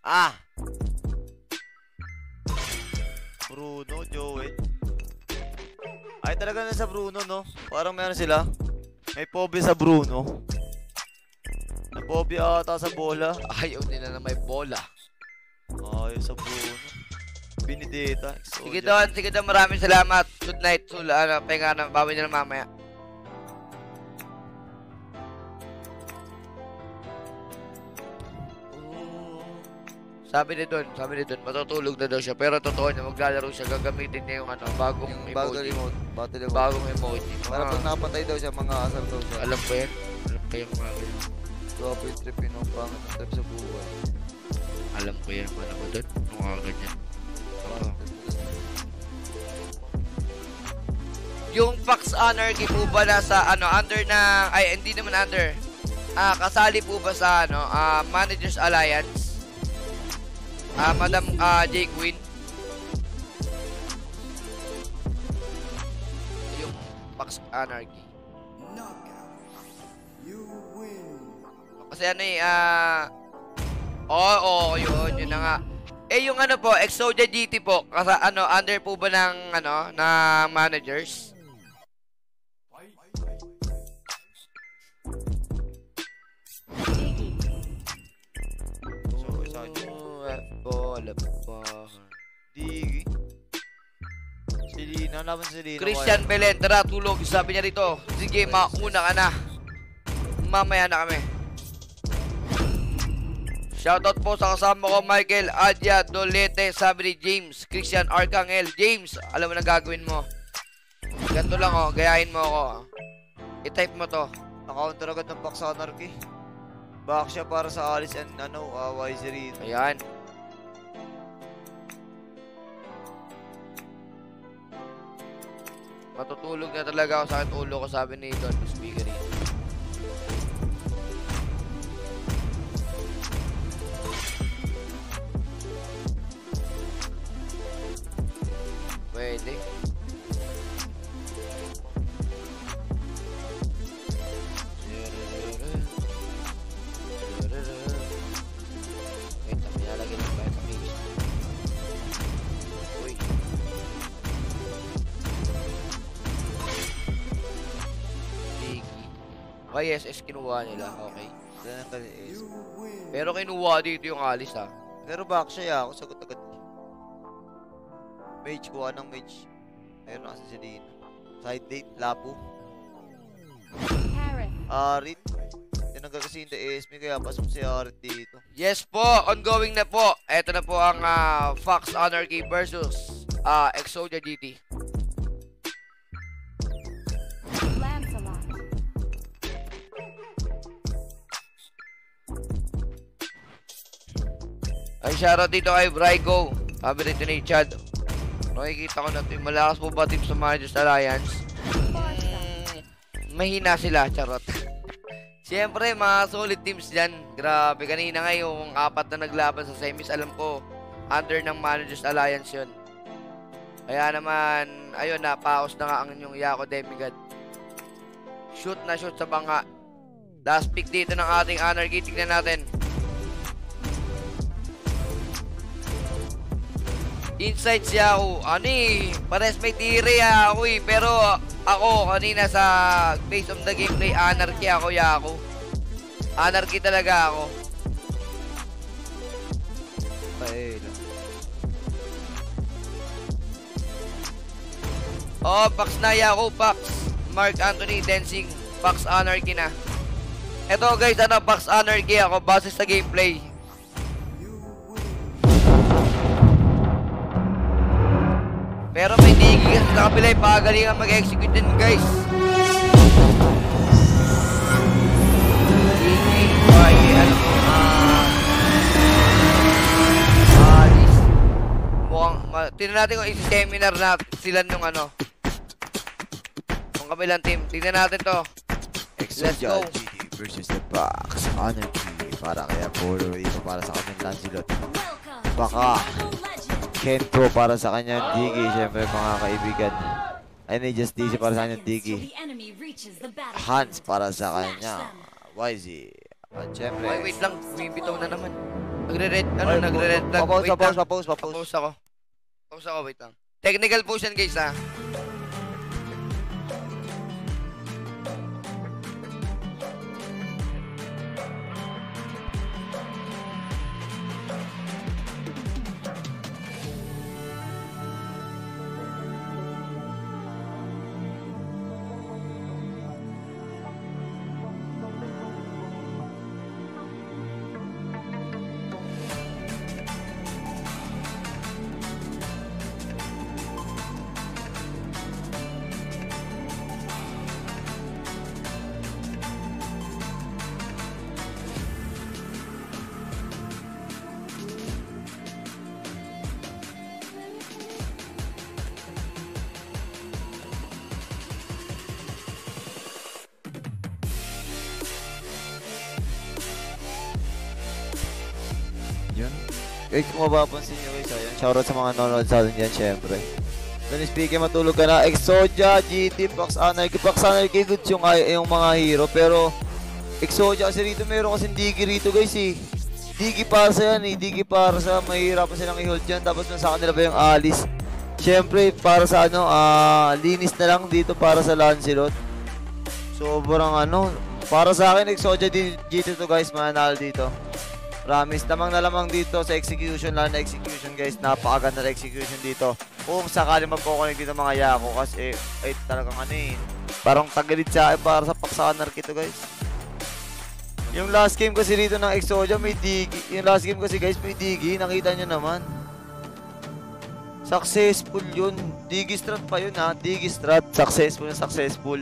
Ah! Bruno, Joel. Ay, talaga na sa Bruno, no? Parang meron sila. May pobre sa Bruno. May pobre ata sa bola. Ayaw nila na may bola. Ayos sa Bruno. Benedetta. Sige Don, sige Don, maraming salamat. Good night. Sula, ano, pahinga na, bawi nila mamaya. Sabi ni Don, sabi ni Don, matutulog na daw siya. Pero totoo niya, maglalaro siya, gagamitin niya yung ano, bagong Yung emoji. bagong emote. Battle emote. Bagong emoji. Para pag napatay daw siya, mga asal daw siya. alam ko yan. Alam ko yung mga ganyan. Grabe yung trip yun. Ang pangit ng trip sa buhay. Alam ko yan, alam ko doon. Mga ganyan. Oo. Yung Fox Anarchy po ba nasa ano under na ay hindi naman under. Ah, kasali po ba sa ano, ah, Managers Alliance? Ah, Madam ah, J Queen. Yung Fox Anarchy. Kasi ano eh, ah... Oo, oh, yun, yun na nga. Eh, yung ano po, Exodia GT po, kasi ano, under po ba ng, ano, na managers? Bola pa. Digi. Si Lina, laban si Lina. Christian Belen, tara, tulog. Sabi niya rito, sige, mauna ka na. Mamaya na kami. Shoutout po sa kasama ko, Michael Adya Dolete, sabi ni James, Christian Arcangel. James, alam mo na gagawin mo. Ganito lang oh, gayahin mo ako. I-type mo to. Na-counter agad ng Pax Anarchy. Back siya para sa Alice and ano, uh, Wisery. Ayan. Matutulog na talaga ako sa akin ulo ko sabi ni Don Speaker Pwede. Wait, Okay, SS kinuha nila. Okay. Ganun is. Pero kinuha dito yung alis ha. Pero back siya, ya. Ako sagot agad. Mage, kuha ng mage. Ayun na kasi si Lina. Side date, Lapu. Arit. Tinanggal kasi yung DSM, kaya pasok si Arit dito. Yes po, ongoing na po. Ito na po ang ah, Fox Anarchy versus ah, Exodia GT. Ay, shoutout dito kay Brygo. Sabi rito ni Chad. Nakikita ko na ito. Malakas po ba team sa Managers Alliance? Mm, mahina sila, charot. Siyempre, mga solid teams dyan. Grabe, kanina nga yung apat na naglaban sa semis, alam ko, under ng Managers Alliance yun. Kaya naman, ayun na, paus na nga ang inyong Yako Demigod. Shoot na shoot sa banga. Last pick dito ng ating Anarchy. Tignan natin. Inside si ako. Ano eh, pares may tire ako eh. Pero ako kanina sa base of the gameplay, anarchy ako yako. Anarchy talaga ako. Pael. Oh, Pax na yako, Pax. Mark Anthony Dancing. Pax Anarchy na. Eto guys, ano, Pax Anarchy ako base sa gameplay. Pero may digi kasi sa kabila, pagalingan mag-execute din guys. Digi, ay, ano ah... Mukhang, ma- tingnan natin kung isi-seminar na sila nung ano. Kung kabilang team. Tingnan natin to. Let's go. GT versus the Pax Anarchy. Para kaya puro rito para sa kanyang Lancelot. Baka. Kento para sa kanyang Digi. Siyempre mga kaibigan. Ay, may just DC para sa kanyang Digi. Hans para sa kanya. YZ. At syempre. Ay, wait lang. Bumibitaw na naman. Nagre-red, ano, nagre-red flag. Papause, papause, lang. papause, papause. Pause ako. Pause ako, wait lang. Technical potion guys ha. Guys, kung mapapansin nyo guys, ayun. Shoutout sa mga nanonood sa atin dyan, syempre. Then speaking, matulog ka na. Exodia, GT, Pax Anarchy. Pax Anarchy, good yung, yung mga hero. Pero, Exodia kasi rito, meron kasing digi rito guys eh. Digi para sa yan eh. Digi para sa mahihirapan silang i-hold dyan. Tapos nung sa kanila ba yung Alice. Syempre, para sa ano, ah, linis na lang dito para sa Lancelot. Sobrang ano, para sa akin, Exodia GT to guys, mananalo dito. Promise, lamang na dito sa execution, lalo na execution guys. Napakaganda na execution dito. Kung sakali magkoconnect dito mga yako kasi eh, ay talagang ano eh. Parang tagalit sa akin para sa paksanar kito guys. Yung last game kasi rito ng Exodia may digi. Yung last game kasi guys may digi. Nakita nyo naman. Successful yun. Digi strat pa yun ha. Digi strat. Successful na successful.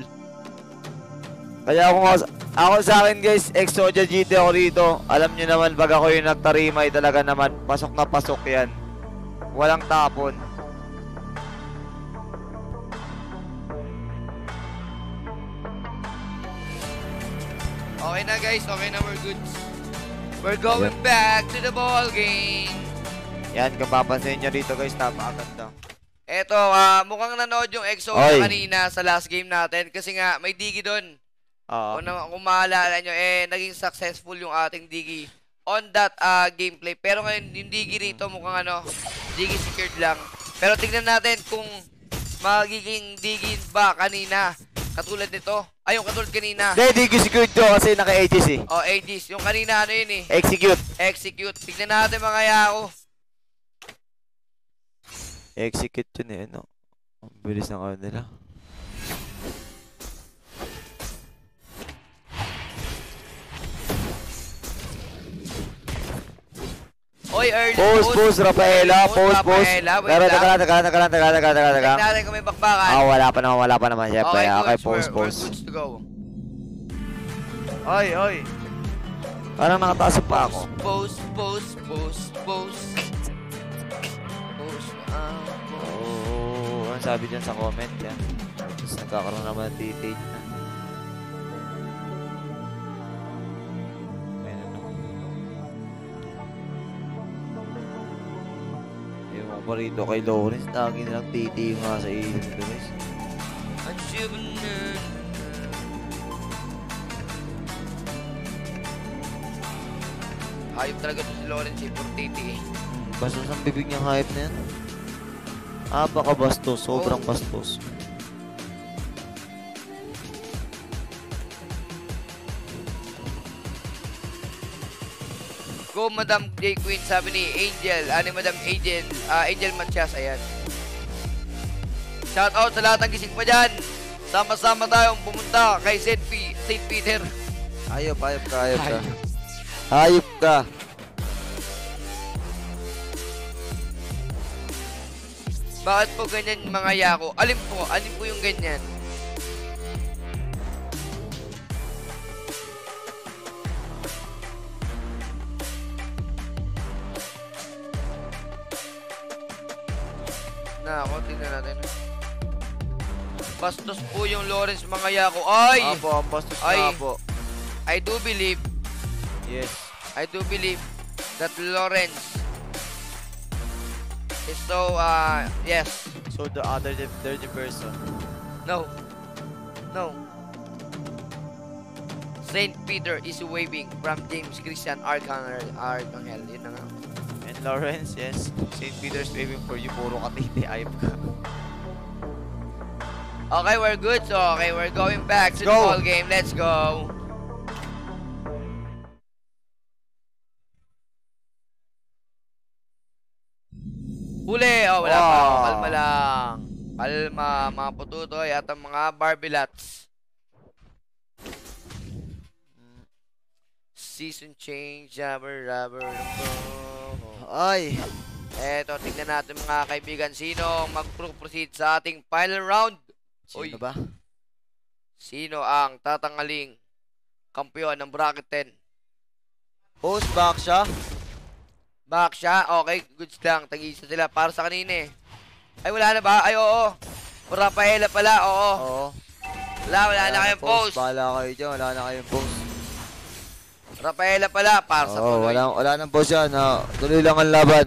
Kaya ako, ako sa akin guys, Exodia GT ako rito. Alam nyo naman, pag ako yung nagtarimay talaga naman, pasok na pasok yan. Walang tapon. Okay na guys, okay na, we're good. We're going back to the ball game. Yan, kung papansin nyo rito guys, napakaganda. Eto, ah, mukhang nanood yung EXO kanina sa last game natin kasi nga may digi doon. Oo. Kung, na, kung maalala nyo, eh, naging successful yung ating digi on that ah, gameplay. Pero ngayon, yung digi rito mukhang ano, digi secured lang. Pero tingnan natin kung magiging digi ba kanina. Katulad nito. Ay, yung katulad kanina. Hindi, di ko secured to kasi naka-aegis eh. O, oh, Aegis. Yung kanina, ano yun eh. Execute. Execute. Tignan natin mga yako. Execute yun eh, no? Ang bilis ng ano nila. Oy, early. Post, post, Rafaela. Post, post. Pero teka lang, teka lang, teka lang, teka lang, teka lang. Tignan natin kung may bakbakan. Ah, wala pa naman, wala pa naman. Siyempre, okay, goods. post, post. We're goods to go. Oy, oy. Parang nakataso pa ako. Post, post, post, post. Post, ah, post. Oo, ano sabi dyan sa comment yan? Tapos nagkakaroon naman ng detail na. Ko rito kay Lawrence, lagi nilang titi yung nga sa nito guys. Hayop talaga si Lawrence eh, 480 eh. Bastos ang bibig niyang hype na yan. Apaka bastos, sobrang bastos. Go, Madam J. Queen, sabi ni Angel. Ah, ni Madam Angel. Ah, Angel Matias, ayan. Shout out sa lahat ng gising pa dyan. Sama-sama tayong pumunta kay St. P- St. Peter. Ayop, ayop ka, ayop ka. Hayop ka! Bakit po ganyan mga yako? Alin po? Alin po yung ganyan? Bastos po yung Lawrence mga yako. Ay! Apo, ang bastos Ay. na po. I do believe, Yes. I do believe that Lawrence is so, uh, yes. So the other the third person. No. No. Saint Peter is waving from James Christian Arcangel. Arcangel. Yun na nga. And Lawrence, yes. St. Peter's waving for you. Puro katiti. Ayop ka. Okay, we're good. So, okay, we're going back to the Go. ball game. Let's go. Huli! Oh, wala pa. Wow. Oh, kalma lang. Kalma, mga pututoy at ang mga barbilats. Season change, jabber, rubber, Ay. Eto, tignan natin mga kaibigan. Sino mag-proceed sa ating final round? Sino ba? Sino ang tatangaling kampiyon ng bracket 10? Post back siya. Back siya? Okay, goods lang. Tag-isa sila para sa kanina eh. Ay, wala na ba? Ay, oo. Rafaela pala, oo. Oo. Wala, wala na kayong post. Bahala kayo dyan. Wala na kayong post. Rafaela pala, para sa Punoy. wala, wala nang post yan. ha. Tuloy lang ang laban.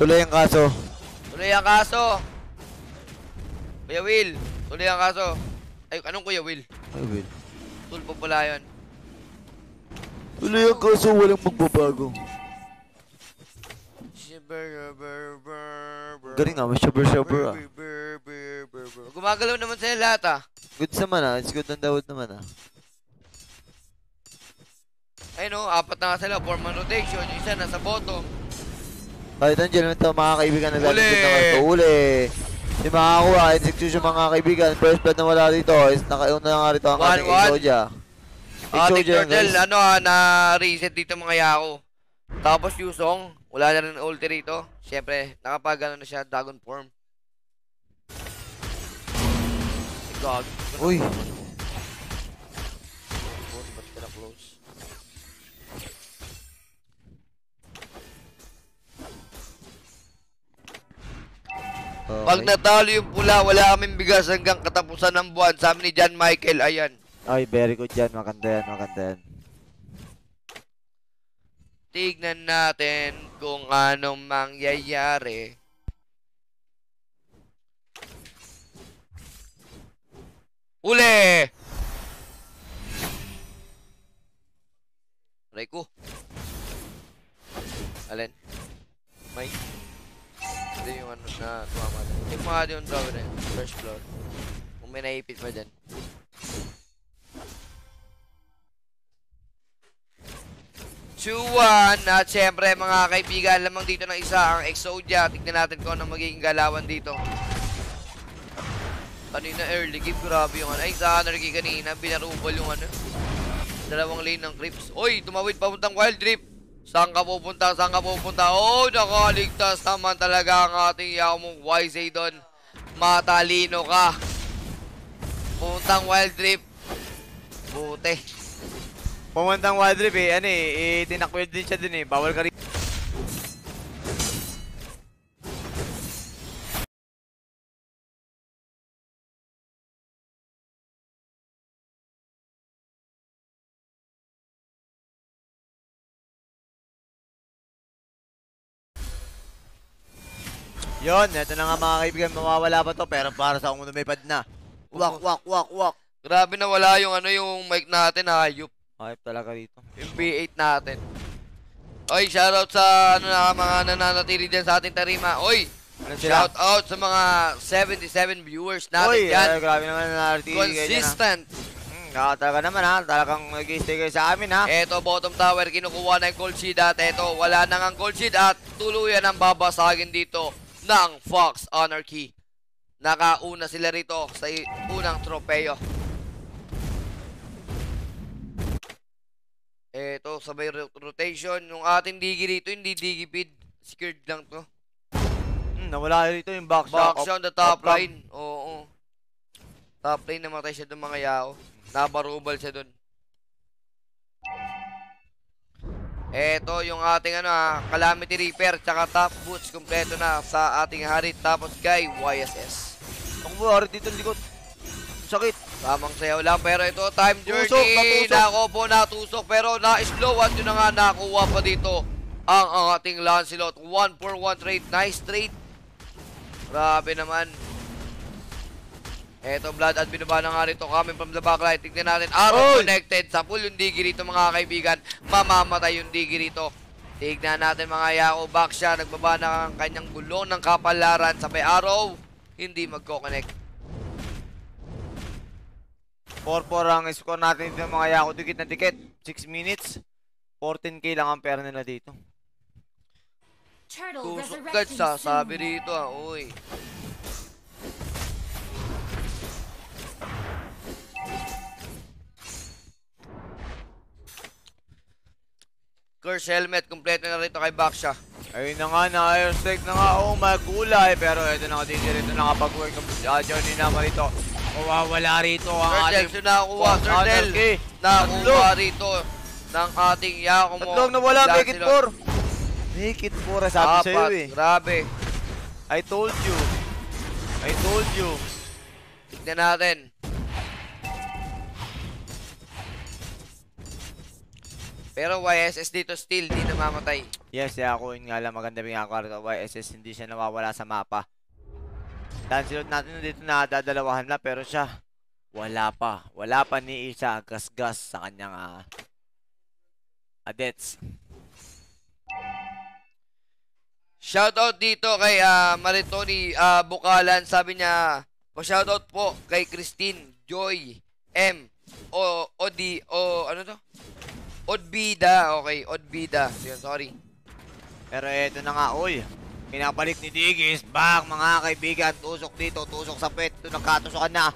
Tuloy ang kaso. Tuloy ang kaso. Kuya Will, tuloy ang kaso. Ay, anong Kuya Will? Ay, Will. Tulpo pala yun. Tuloy ang kaso. Walang magbabago. Galing nga. May shabber-shabber ah. Gumagalaw naman sila lahat ah. Good naman ah. It's good on the wood naman ah. Ay no, apat na nga sila. Four-man rotation. Yung isa nasa bottom. Kahit nandiyan naman ito mga kaibigan na Uli! naman ito. Uli! Si makakuha, execution mga kaibigan. First blood na wala rito. Is nakauna na nga rito ang ating. Exodia. Ah, yan, Turtle, ano ah, na-reset dito mga yako. Tapos Yusong, wala na rin ulti rito. Siyempre, nakapag ano na siya, Dragon Form. Gag. Uy! Pag Okay. natalo yung pula, wala kaming bigas hanggang katapusan ng buwan. Sabi ni John Michael, ayan. Ay, very good yan. Maganda yan, maganda yan. Tignan natin kung anong mangyayari. Uli! Doon. Yung draw na yun. First floor. Kung may naipit pa dyan. One. At syempre mga kaibigan, lamang dito ng isa ang Exodia. Tignan natin kung ano magiging galawan dito. Kanina early game, grabe yung ano. Ay, sa anarchy kanina, binarubal yung ano. Dalawang lane ng creeps. Oy, tumawid papuntang wild trip. Saan ka pupunta? Saan ka pupunta? Oh, nakaligtas naman talaga ang ating Yakumong YZ doon. Matalino ka. Puntang wild trip. Buti. Pumantang wild trip eh. Ano eh, eh tinakwil din siya din eh. Bawal ka rin. Yon, eto na nga mga kaibigan, mawawala pa to pero para sa kung lumipad na. Wak, wak, wak, wak. Grabe na wala yung ano yung mic natin, hayop. Hype talaga dito. Yung B8 natin. Oy, shoutout sa ano na mga nananatili dyan sa ating tarima. Oy, Ano shout out sa mga 77 viewers natin Uy, dyan. ay, grabe naman na RT. Consistent. Hmm, kaka talaga naman ha. Talagang nag-stay kayo sa amin ha. Eto, bottom tower, kinukuha na yung cold sheet at eto, wala na nga cold sheet at tuluyan ang babasagin dito ng Fox Anarchy. Nakauna sila rito sa unang tropeyo. Eto, sabay ro- rotation. Yung ating digi rito, hindi digi feed. Secured lang to. Hmm, nawala rito yung box. Box Op- on the top op- line. Oo. Top lane namatay siya doon mga yao. Nabarubal siya doon. Eto yung ating ano ha, Calamity Reaper tsaka top boots kompleto na sa ating Harit tapos Guy YSS. Ako mo, hari dito likod. Sakit. Tamang sayaw lang pero ito time journey. Tusok, natusok. Nako po natusok pero na-slow at yun na nga nakuha pa dito ang, ang ating Lancelot. 1 for 1 trade. Nice trade. Grabe naman. Eto, Blood at binaba na nga rito coming from the backline. Tignan natin. Arrow connected. Sa full yung digi rito mga kaibigan. Mamamatay yung digi rito. Tignan natin mga Yako. Back siya. Nagbaba na ang kanyang gulong ng kapalaran. Sabay Arrow. Hindi magko-connect. 4-4 ang score natin dito mga Yako. Dikit na dikit. 6 minutes. 14k lang ang pera nila dito. Tusok resurrecting sa sabi rito ah. Uy. Curse helmet, kompleto na rito kay Baksha. Ayun na nga na iron strike na nga. Oh my kulay. Pero ito na nga dito rito nakapag-work ng uh, Johnny naman rito. Mawawala rito ang ating so nakakuha. Fox Turtle, Anarchy. nakakuha rito ng ating Yakumo. Tatlong nawala. Make it Lancelot. 4. Make it 4. Sabi sa'yo Apat, eh. grabe. I told you. I told you. Tignan natin. Pero YSS dito still, di namamatay. Yes, yeah, ako yun nga lang maganda ginagawa rito. YSS hindi siya nawawala sa mapa. Lancelot natin dito na dadalawahan na pero siya wala pa. Wala pa ni isa gasgas sa kanyang ah, adets. Shoutout dito kay ah, Maritoni ah, Bukalan. Sabi niya, pa-shoutout po kay Christine Joy M. O, Odi, o, ano to? Odbida. Okay, Odbida. Yun, sorry. Pero eto na nga, oy. Pinabalik ni Digis. Bang, mga kaibigan. Tusok dito, tusok sa pet. Ito, nagkatusokan na.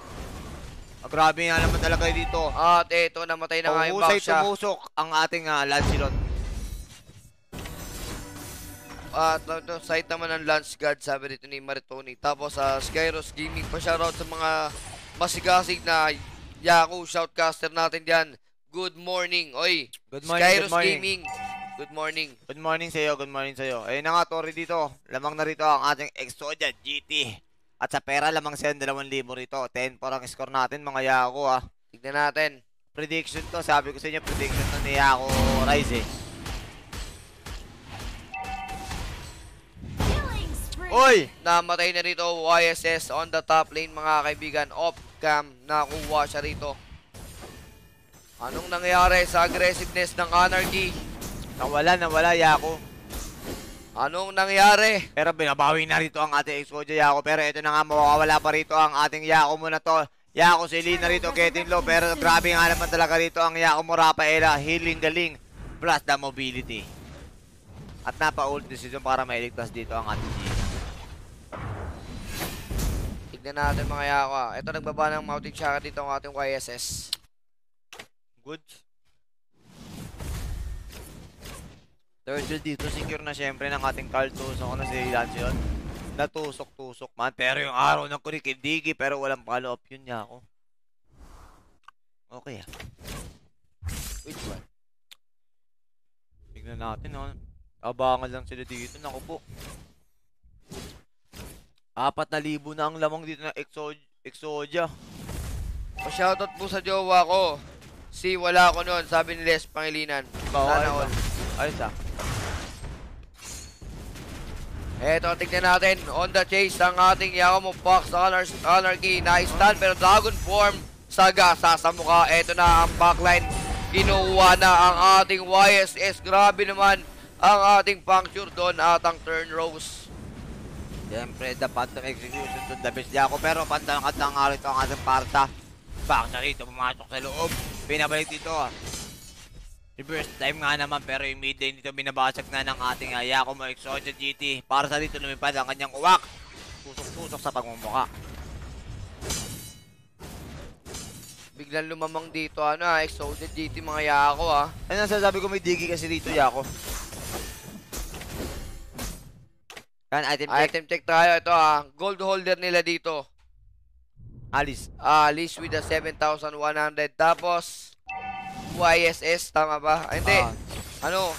Ah, grabe nga naman talaga dito. At eto, namatay na nga yung Pahusay Baksha. tumusok ang ating uh, Lancelot. At uh, ito, site naman ng Lance God, sabi dito ni Maritoni. Tapos sa Skyros Gaming, pa-shoutout sa mga masigasig na Yaku shoutcaster natin dyan. Good morning. Oy, Good morning, Skyros good morning. Gaming. Good morning. Good morning sa iyo, good morning sa iyo. Ayun na nga, Tori dito. Lamang na rito ang ating Exodia GT. At sa pera, lamang siya 2,000 rito. 10 por ang score natin, mga Yako ah. Tignan natin. Prediction to, sabi ko sa inyo, prediction to ni Yako Rise eh. Oy! Namatay na rito YSS on the top lane mga kaibigan. Off cam. Nakuha siya rito. Anong nangyari sa aggressiveness ng Anarchy? Nawala, nawala, Yako. Anong nangyari? Pero binabawi na rito ang ating Exodia Yako. Pero ito na nga, mawawala pa rito ang ating Yako mo na to. Yako si Lina rito, getting low. Pero grabe nga naman talaga rito ang Yako mo, Rafaela. Healing galing. Plus the mobility. At napa-ult decision para mailigtas dito ang ating Gina. Tignan natin mga yaka. Ito nagbaba ng mounting shaka dito ang ating YSS. Good. Turtle dito, secure na syempre ng ating Carl Tusok na si Lanceon. Natusok-tusok man. Pero yung araw ng kurikindigi, pero walang follow-up yun niya ako. Okay ah. Which one? Tignan natin oh. Abangan lang sila dito. Naku po. Apat na libo na ang lamang dito ng Exod Exodia. Pa-shoutout po sa jowa ko. Si wala ko noon, sabi ni Les Pangilinan. Oo, Sana all. ah. Ayos ah. Eto, tignan natin. On the chase ang ating Yakumo Fox Anar Anarchy. Stand pero Dragon Form. Saga sa mukha. Eto na ang backline. Kinuha na ang ating YSS. Grabe naman ang ating puncture doon at ang turn rose. Siyempre, the phantom execution to the best ako. Pero pantalangkat lang nga rito ang ating parta. Back na rito, pumasok sa loob. Pinabalik dito. Reverse time nga naman pero yung mid lane dito binabasag na ng ating uh, Yakumo Exodia GT. Para sa dito lumipad ang kanyang uwak. Tusok-tusok sa pagmumuka. Biglang lumamang dito. Ano ah, Exoded GT mga Yako ah. Ano nasasabi ko may digi kasi dito, Yako? Yan, item check. Item check tayo. Ito ah. Gold holder nila dito. Alice. Ah, list with the 7,100. Tapos, YSS, tama ba? Ah, hindi. Ah, Ano?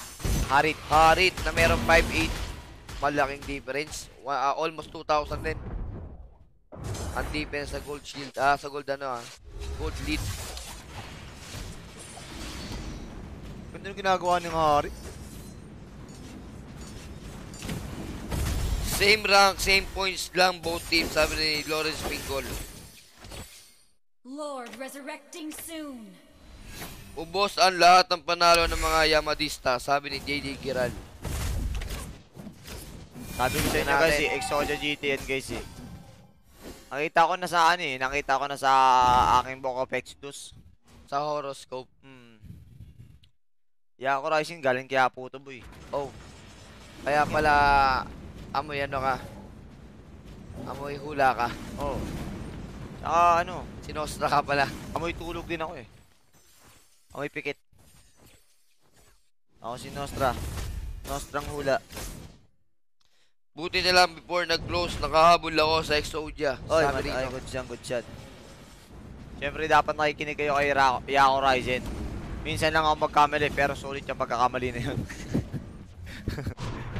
Harit. Harit na meron 5.8. Malaking difference. Ah, almost 2,000 din. Ang difference sa gold shield. Ah, sa gold ano ah. Gold lead. Ganda yung ginagawa ng Harit. Same rank, same points lang both teams, sabi ni Lawrence Pingol. Lord resurrecting soon. Ubos ang lahat ng panalo ng mga Yamadista, sabi ni JD Giral. Sabi ko sa inyo guys, eh, Exodia GTN guys eh. Nakita ko na sa ano eh, nakita ko na sa aking Boca Pextus. Sa horoscope. Hmm. Yako Rising galing kaya puto boy. Oh. Kaya pala, amoy ano ka? Amoy hula ka. Oh. Saka ano, Sinostra ka pala. amoy tulog din ako eh. Amoy pikit. Ako si Nostra. Nostrang hula. Buti na lang before nag-close, nakahabol ako sa Exodia. Oy, man, ay, good shot, good shot. Siyempre, dapat nakikinig kayo kay Ra Yako Ryzen. Minsan lang ako magkamali, pero sulit yung pagkakamali na yun.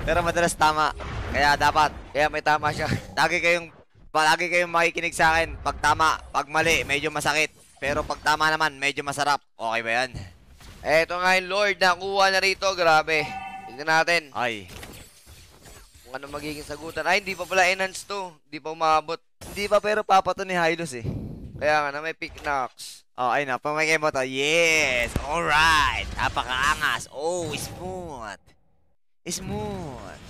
pero madalas tama. Kaya dapat, Kaya may tama siya. lagi kayong, palagi kayong makikinig sa akin. Pag tama, pag mali, medyo masakit. Pero pag tama naman, medyo masarap. Okay ba yan? Eto nga yung Lord, nakuha na rito. Grabe. Tignan natin Ay, kung ano magiging sagutan. Ay, hindi pa pala enhance to. Hindi pa umabot. hindi pa pero papa to ni Hylos eh. Kaya nga na may pick knocks. Oh, ayun na, pamagay mo to. Yes! Alright! Napakaangas! Oh, smooth! Smooth!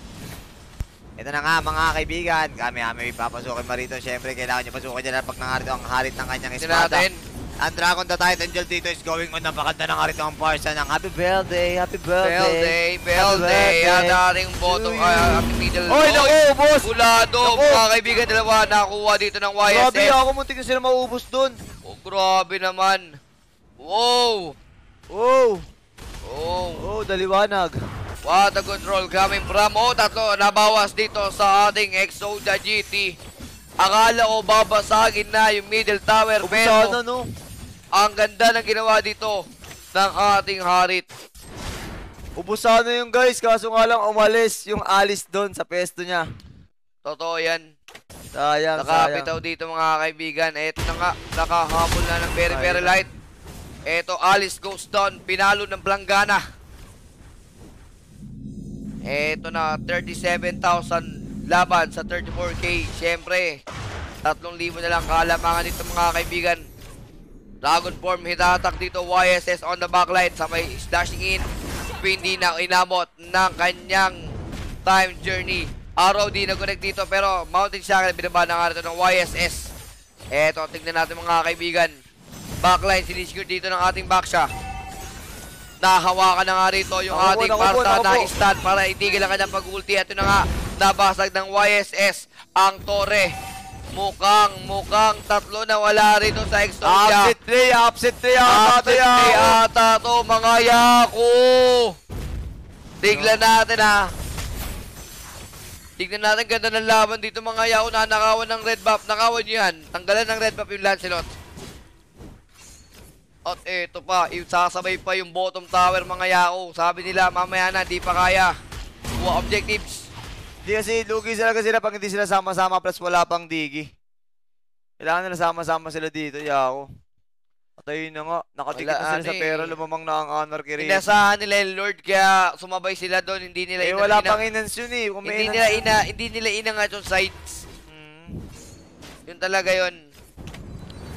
Ito na nga mga kaibigan, kami kami papasukin pa rito. Siyempre, kailangan nyo pasukin dyan pag nangarito ang harit ng kanyang espada. natin. Ang Dragon the Titan Angel dito is going on. Napakanda ng harito ang parsa ng Happy Birthday! Happy Birthday! day, bell Happy day. birthday Ang ating bottom, to ay, you. ating middle. Oy, naku, boss! Bulado. Naku. Mga kaibigan dalawa, nakuha dito ng Grabe, YSS. ako muntik na sila maubos dun. Oh, grabe naman. Wow. Oh! Oh. Oh, daliwanag. What a control coming from. Oh, tatlo nabawas dito sa ating Exodia GT. Akala ko babasagin na yung middle tower Ubus pero sana, no? ang ganda ng ginawa dito ng ating Harit. Ubus sana yung guys, kaso nga lang umalis yung Alice doon sa pesto niya. Totoo yan. Sayang, sayang. Nakapitaw dito mga kaibigan. Eto na nga, nakahabol na ng very very Sayang. light. Eto, Alice goes down. Pinalo ng Planggana. Eto na, 37,000 laban sa 34K. Siyempre, 3,000 na lang kalamangan dito mga kaibigan. Dragon form hitatak dito YSS on the backline sa may slashing in. Hindi na inabot ng kanyang time journey. Araw di nag-connect dito pero mountain siya binaba na nga ng YSS. Eto, tignan natin mga kaibigan. Backline, sinisecure dito ng ating backsha. Nahawakan na nga rito yung Naku po, ating naku na stand para itigil ang kanyang pag-ulti. Ito na nga, nabasag ng YSS ang Torre. Mukhang, mukhang tatlo na wala rito sa Exodia. Upset 3, upset 3, ata to play ata to, mga yako. Tignan natin ha. Tignan natin ganda ng laban dito mga yako na nakawan ng red buff. Nakawan nyo yan. Tanggalan ng red buff yung Lancelot. At eto pa, sasabay pa yung bottom tower mga yako. Sabi nila mamaya na, di pa kaya. Kuha objectives. Hindi kasi lugi sila kasi sila pag hindi sila sama-sama plus wala pang digi. Kailangan nila sama-sama sila dito, yako. Patayin na nga. Nakatikit na sila sa pera, lumamang na ang honor kay Reyes. Inasahan nila yung Lord kaya sumabay sila doon. Hindi nila Eh, ina- wala pang enhance yun eh. Hindi nila ina hindi nila inangat yung sides. Hmm. Yun talaga yun.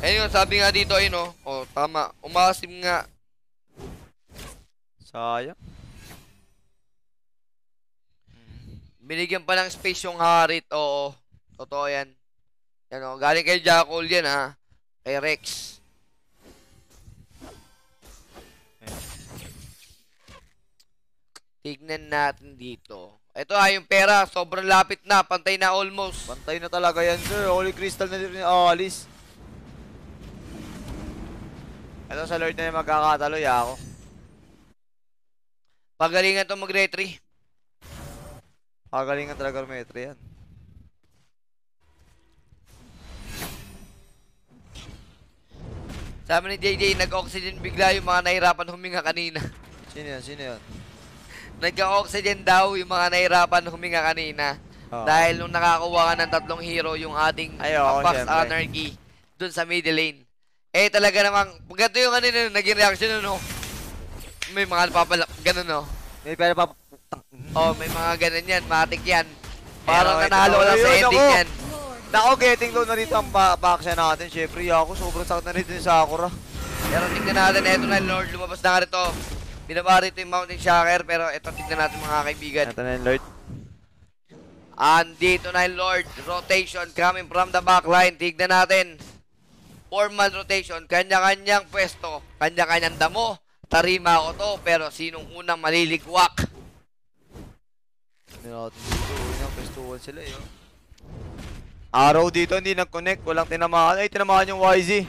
Ayun, sabi nga dito, ayun oh. Oh, tama. Umasim nga. Sayang. Binigyan pa ng space yung Harit. Oo. Totoo yan. Yan oh. Galing kay Jackal yan ha. Kay Rex. Tignan natin dito. Ito ha, yung pera. Sobrang lapit na. Pantay na almost. Pantay na talaga yan, sir. Holy Crystal na din ni Alice. Ito sa Lord na yung magkakatalo, yako. Pagalingan to mag-retry. Pagalingan talaga Metro yan. Sabi ni JJ, nag-oxygen bigla yung mga nahirapan huminga kanina. Sino yan? Sino yan? Nagka-oxygen daw yung mga nahirapan huminga kanina. Oo. Dahil nung nakakuha ka ng tatlong hero yung ating Ay, Pax syempre. Anarchy dun sa middle lane. Eh talaga namang, ganito yung kanina naging reaction no. May mga napapala, ganun no. May pera pa. Oh, may mga ganun yan, matik yan. Parang Pero nanalo lang sa ending ako. yan. Nako, getting low na rito ang ba backside natin. Syempre, ako sobrang sakit na rito yung Sakura. Pero tignan natin, eto na Lord, lumabas na nga rito. Binaba rito yung Mountain Shocker, pero eto tignan natin mga kaibigan. Ito na yung Lord. Andito na yung Lord, rotation coming from the backline. Tignan natin. Four-man rotation, kanya-kanyang pwesto, kanya-kanyang damo. Tarima ko to, pero sinong unang maliligwak? Hindi natin dito. Uy, na, pestuhan sila eh. oh. Araw dito, hindi nag-connect. Walang tinamaan. Ay, tinamaan yung YZ.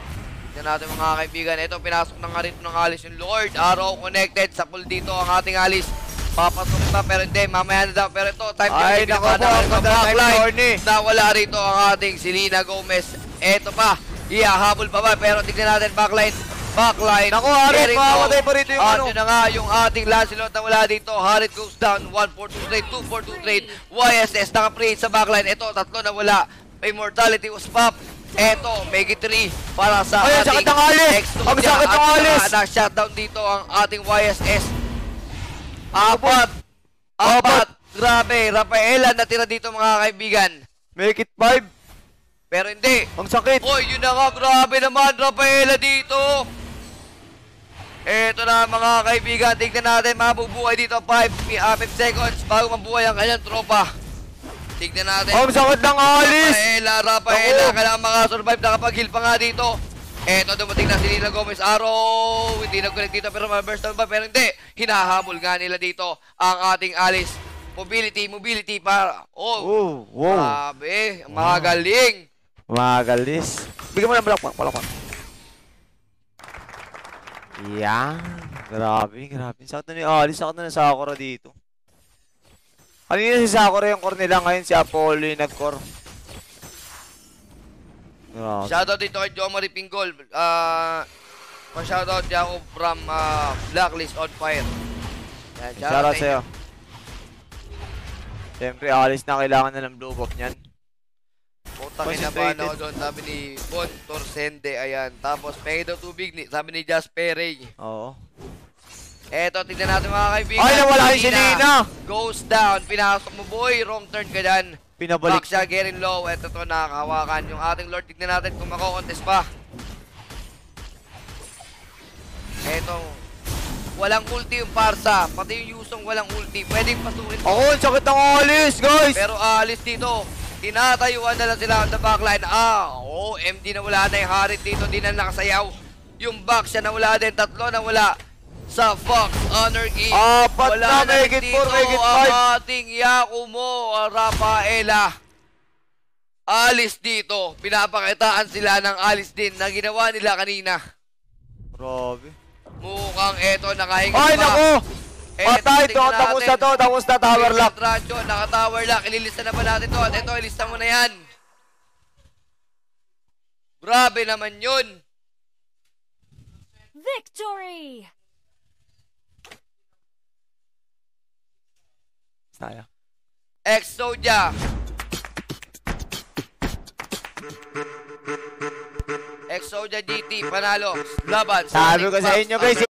Tignan natin mga kaibigan. Ito, pinasok na nga rito ng Alice yung Lord. Arrow connected. Sa pool dito ang ating Alice. Papasukin pa pero hindi. Mamaya na daw. Pero ito, time Ay, nako po, na ang ng ng backline. Nawala rito ang ating Selena Gomez. Ito pa. Iyahabol pa ba? Pero tignan natin backline. Backline. Naku, Harit, Jericho. makakatay pa rito yung At ano. yun na nga, yung ating Lancelot na wala dito. Harit goes down. 1-4-2 straight, 2-4-2 straight. YSS naka-free sa backline. Ito, tatlo na wala. Immortality was pop. Eto, Mega 3 para sa Ay, ang sakit ng alis! Exodia. Ang sakit ng At alis! na- Na-shutdown dito ang ating YSS. Apat. Apat. Grabe, Rafaela natira dito mga kaibigan. Make it 5. Pero hindi. Ang sakit. Hoy, yun na nga, grabe naman, Rafaela dito. Eto na mga kaibigan, tignan natin, mabubuhay dito 5 seconds bago mabuhay ang kanyang tropa. Tignan natin. Ang sakit ng alis! Rafaela, Rafaela, Ako. kailangan makasurvive, nakapag-heal pa nga dito. Eto, dumating na si Nina Gomez Arrow. Hindi nag-connect dito pero ma-burst ba? Pero hindi. Hinahabol nga nila dito ang ating Alice. Mobility, mobility para. Oh, Oh, wow. grabe. Magaling. Magalis. Bigyan mo ng balakpak, balakpak. Yan. Grabe, grabe. Sakit na ni Alice, sakit na ni Sakura dito. Kanina si Sakura yung core nila, ngayon si Apollo yung nag-core. Grabe. Shoutout dito kay Jomari Pinggol. Ah, uh, shoutout niya ako from ah, Blacklist on Fire. Yan, Shoutout sa sa'yo. Siyempre, Alice na kailangan na ng blue buff niyan. Ba ako doon, sabi ni Bon Torsende, ayan. Tapos, pengi daw tubig, ni, sabi ni Jasper Ray. Oo. Eto, tignan natin mga kaibigan. Ay, nawala yung si Lina! Goes down, pinasok mo boy, wrong turn ka dyan. Pinabalik. Back siya, getting low. Eto to, nakakahawakan. Yung ating Lord, tignan natin kung mako-contest pa. Eto, walang ulti yung Parsa. Pati yung Yusong walang ulti. Pwedeng pasukin. Ako, sakit ng Alice, guys! Pero aalis dito. Tinatayuan na lang sila sa backline. Ah, oh, MD na wala na yung Harit dito. Di na nakasayaw. Yung back siya na wala din. Tatlo na wala sa Fox Anarchy. Apat wala na, rin four, dito make it ang ating Yakumo, Rafaela. Alis dito. Pinapakitaan sila ng alis din na ginawa nila kanina. Grabe. Mukhang eto nakahinga Ay, pa. nako! Eh, Patay tingnan tapos na to, tapos na tower lock. Radyo, naka-tower lock. Ililista na ba natin to? At ito, ilista mo na yan. Grabe naman yun. Victory! Saya. Exodia. Exodia GT, panalo. Laban. Sabi ko sa inyo guys,